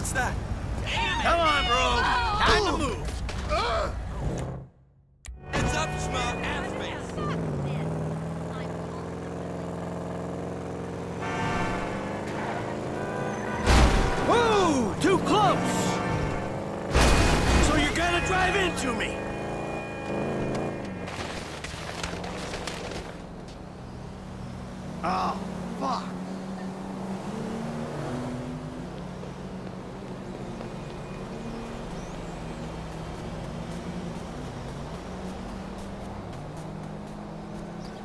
What's that? Come on, bro. Time to move. Heads up, Schmuck. Half space. Whoa! Too close! So you're gonna drive into me? Oh, fuck.